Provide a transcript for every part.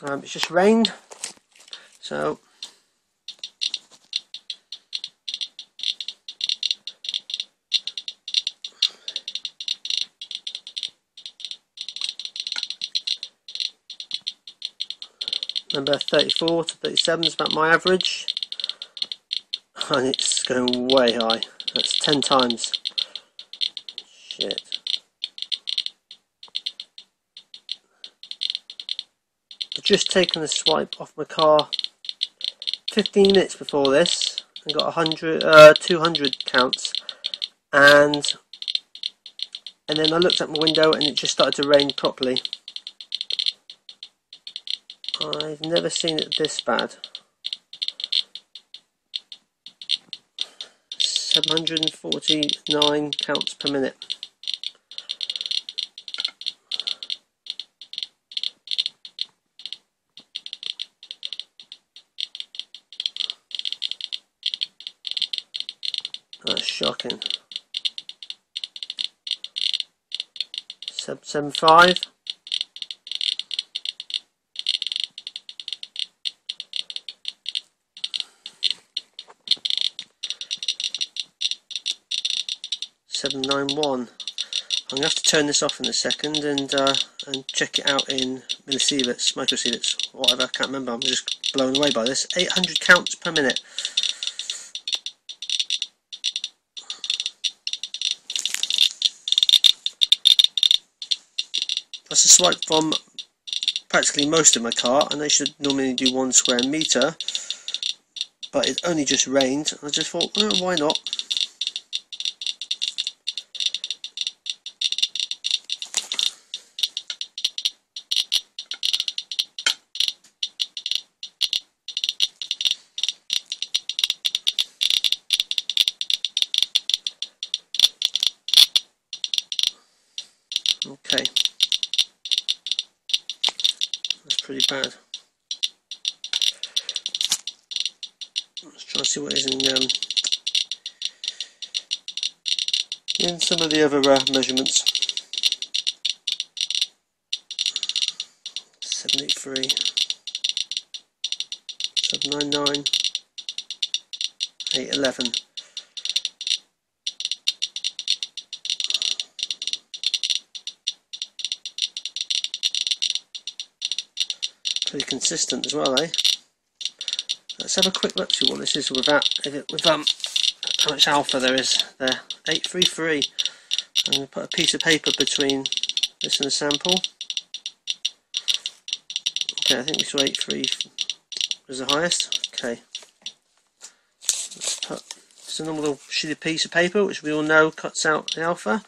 Um, it's just rained, so number 34 to 37 is about my average and it's going way high. That's 10 times. Shit just taken a swipe off my car 15 minutes before this and got 100 uh, 200 counts and and then I looked at my window and it just started to rain properly I've never seen it this bad. 749 counts per minute. That's shocking. 775. seven nine one. I'm gonna have to turn this off in a second and uh, and check it out in millisieverts, microsieverts, whatever. I can't remember. I'm just blown away by this. 800 counts per minute. That's a swipe from practically most of my car, and they should normally do one square meter. But it only just rained. I just thought, oh, why not? Okay. Pretty bad. Let's try and see what is in um, in some of the other uh, measurements. 783 799 811 pretty consistent as well, eh? Let's have a quick look see what this is without with um how much alpha there is there. 833. I'm going to put a piece of paper between this and the sample. Okay, I think this 83 was the highest. Okay. Let's put just a normal little shitty piece of paper, which we all know cuts out the alpha.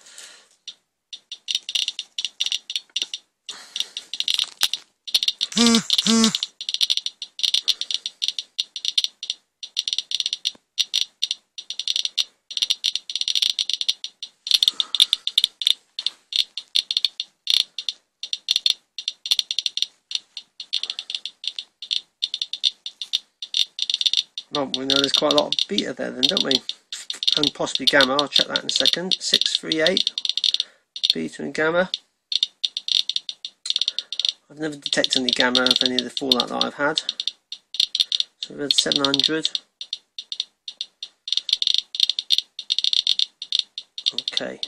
Well, we know there's quite a lot of beta there then, don't we? And possibly gamma, I'll check that in a second. 638, beta and gamma. I've never detected any gamma of any of the fallout that I've had. So we've had 700. Okay.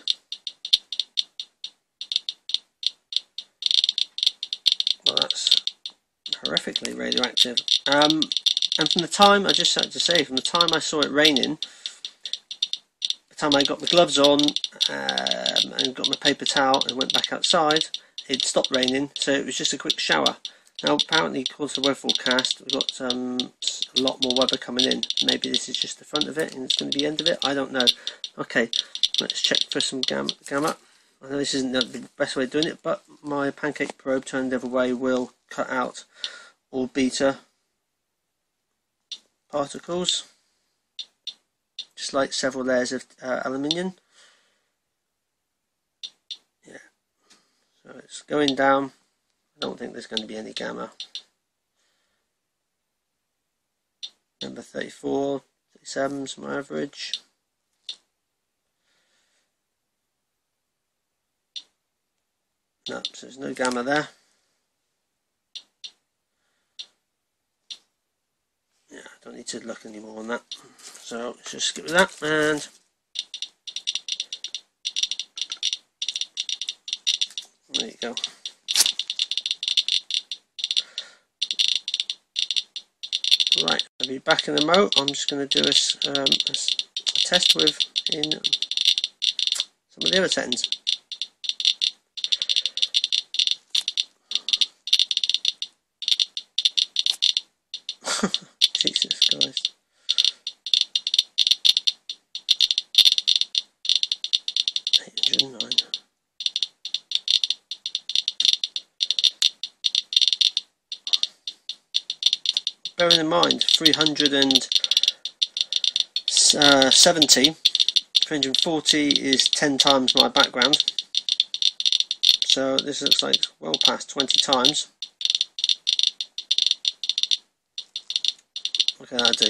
Well, that's horrifically radioactive. Um, and from the time, I just had to say, from the time I saw it raining, the time I got my gloves on um, and got my paper towel and went back outside, it stopped raining, so it was just a quick shower. Now, apparently, according to the weather forecast, we've got um, a lot more weather coming in. Maybe this is just the front of it and it's going to be the end of it. I don't know. Okay, let's check for some gamma. gamma. I know this isn't the best way of doing it, but my pancake probe turned the other way will cut out all beta particles, just like several layers of uh, aluminium. It's going down. I don't think there's going to be any gamma. Number 34, 37 is my average. No, so there's no gamma there. Yeah, I don't need to look anymore on that. So let's just skip that and there you go. Right, I'll be back in the mo. I'm just going to do a, um, a test with in some of the other settings. Jesus Christ. Eight hundred nine. Bearing in mind, 370, uh, 340 is 10 times my background. So this looks like well past 20 times. What can I do?